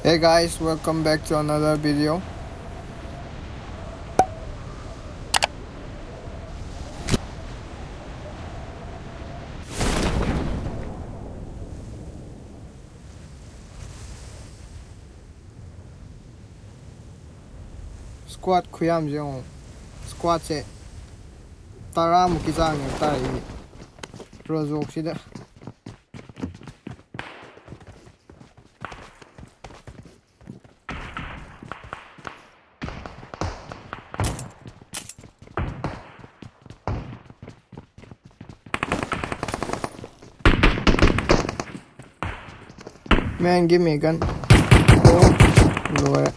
Hey guys, welcome back to another video. Squad khuyam jong. Squad se taramuki chang ne tai Rozhok sida Man, give me a gun. Oh, Lord.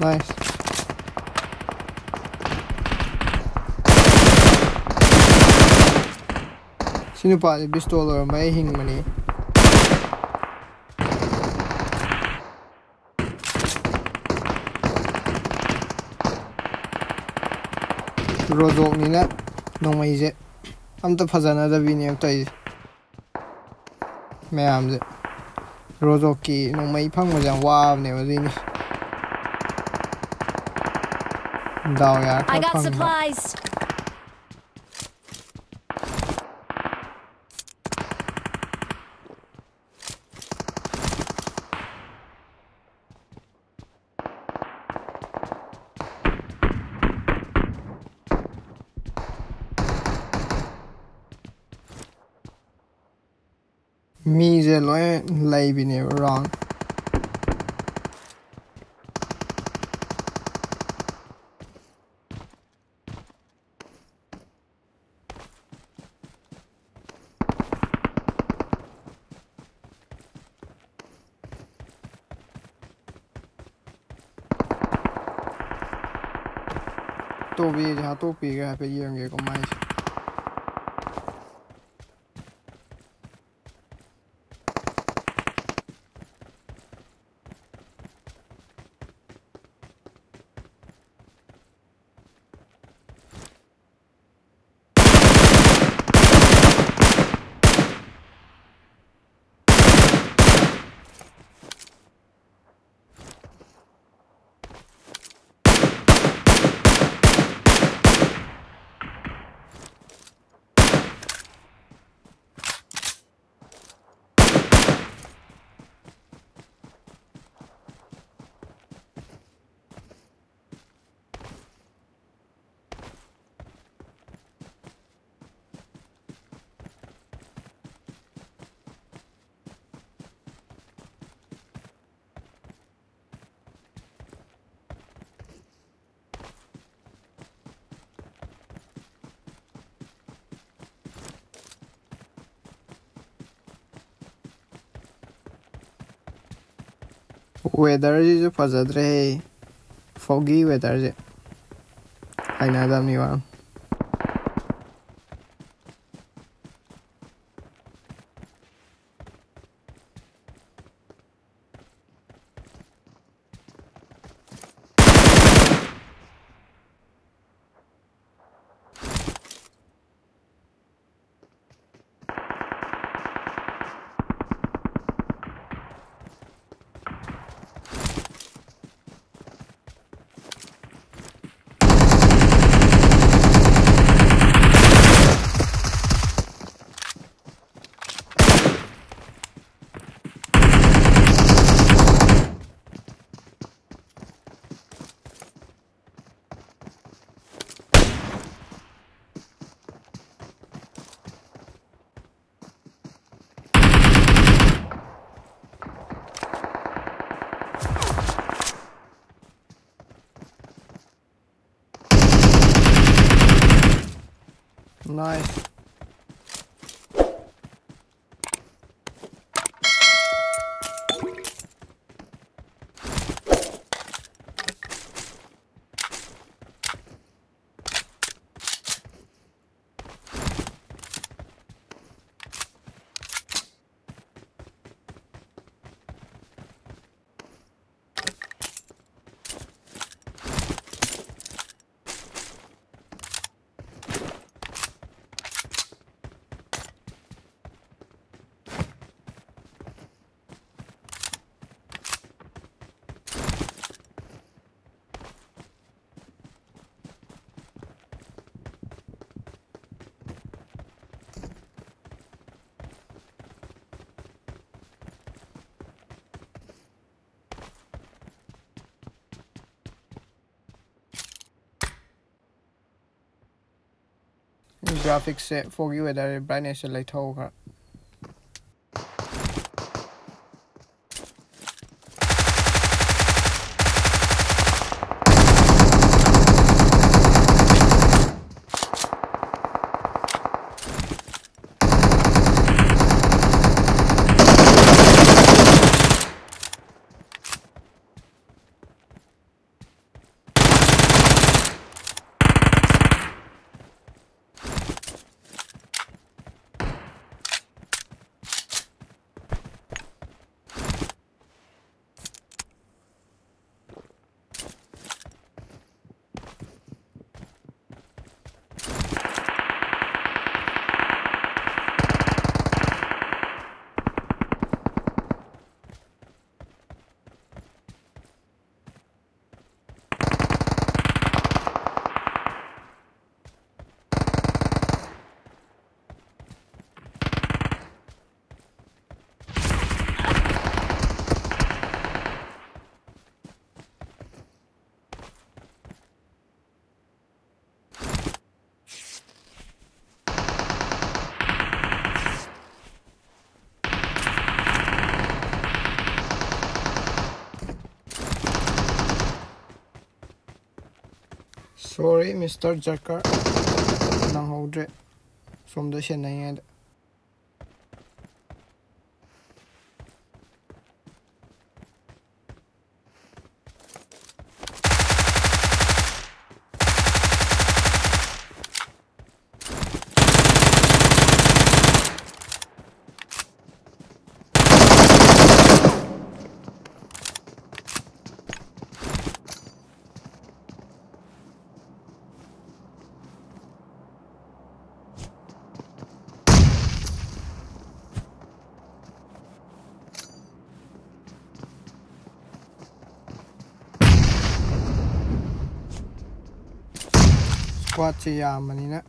Nice. Sino pa? Pistol or may hingmani? ꯔꯣꯗꯣꯛꯅꯤꯅ ꯅꯣꯡꯃꯩꯁꯦ ꯑꯝꯇ ꯐꯖꯅꯗꯕꯤꯅꯦ ꯇꯧꯔꯤꯁꯦ ꯃꯌꯥꯝꯁꯦ ꯔꯣꯗꯣꯛꯀꯤ ꯅꯣꯡꯃꯩ ꯐꯪꯕꯁꯦ ꯌꯥꯝ ꯋꯥꯕꯅꯦꯕ ꯑꯗꯨꯏꯅꯤ ꯗꯥꯎ ꯌꯥꯔ I ꯈꯔ got ꯐꯪꯕ Miserle Leibniz wrong. Tobi, ja, Tobi, ja, bei irgendjemandem. ꯋꯦꯗꯔꯁꯤꯁꯨ ꯐꯖꯗ꯭ꯔꯦꯍꯦ ꯐꯣꯒꯤ ꯋꯦꯗꯔꯁꯦ ꯍꯩꯅꯗꯕꯅꯤ ꯋꯥ nice graphics 4K ဝယ်ထားတဲ့ brightness ကိုလိုက်ထုတ်ခါ Sorry Mr Jackar. Den har det from the känner. ว่าจะยามันนี่นะ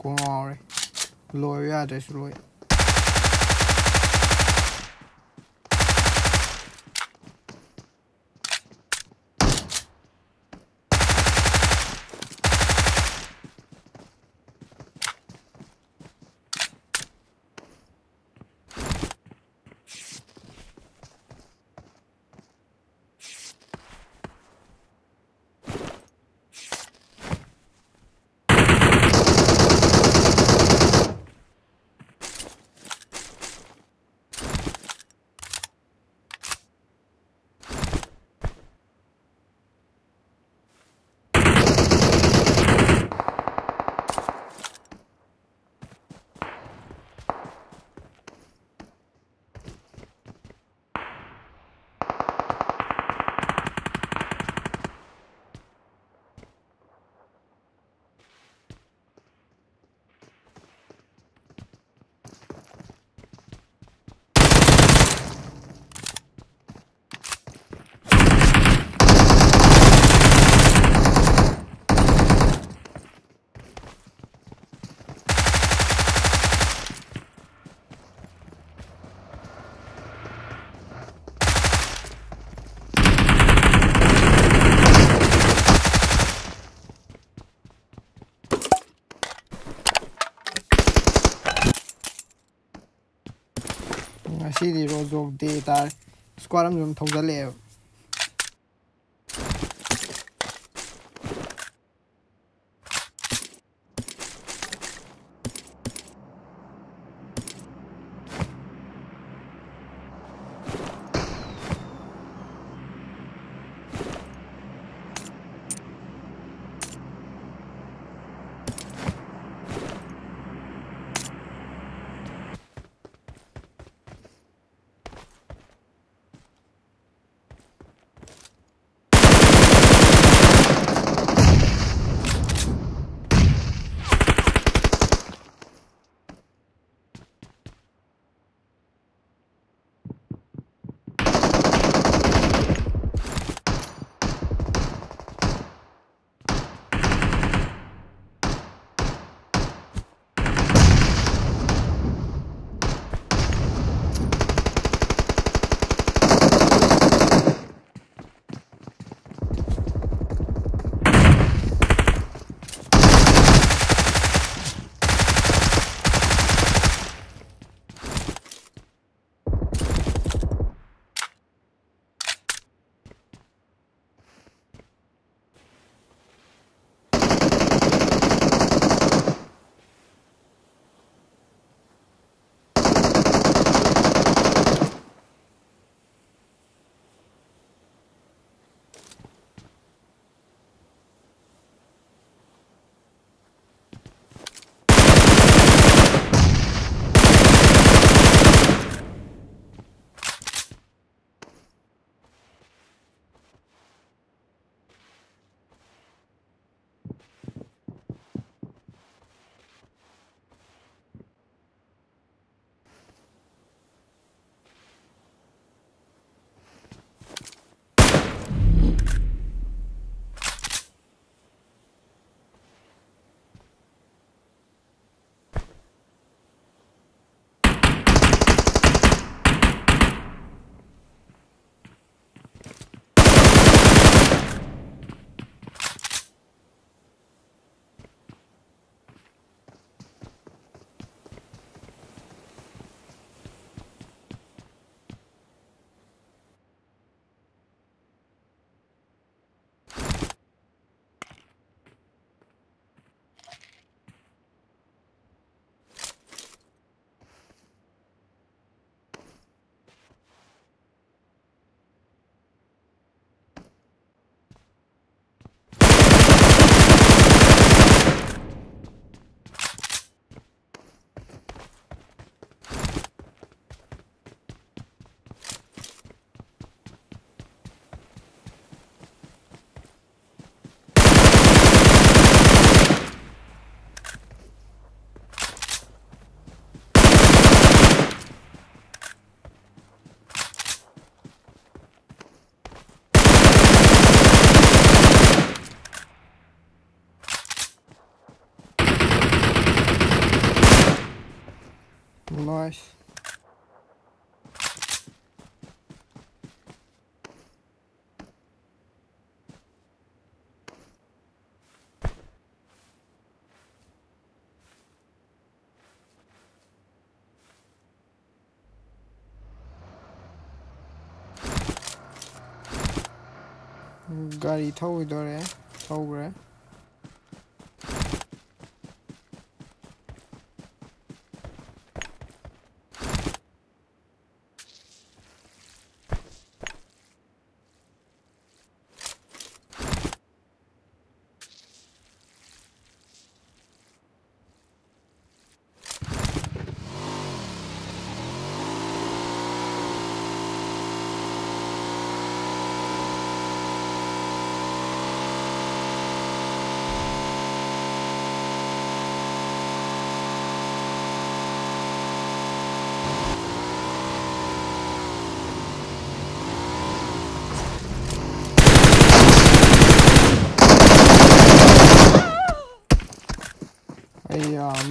กูงอเลยรวยว่าจะรวย ꯁꯤꯗꯤ ꯔꯣꯖꯣꯛ ꯗꯦ ꯇꯥꯔꯦ ꯏꯁꯀ꯭ꯋꯥꯠ ꯑꯃꯁꯨ ꯑꯗꯨꯝ ꯊꯧꯖꯤꯜꯂꯛꯑꯦꯕ gari thau dore thau re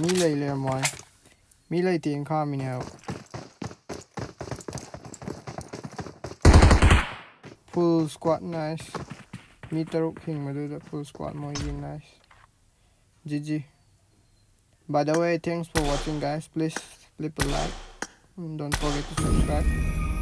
မိလိုက်လဲမွိုင်းမိလိုက်တင်ခါမိနေဟုတ် full squad nice. မိတရုတ်ခင်မလို့ full squad more nice. GG by the way thanks for watching guys. Please flip a like. And don't forget to subscribe.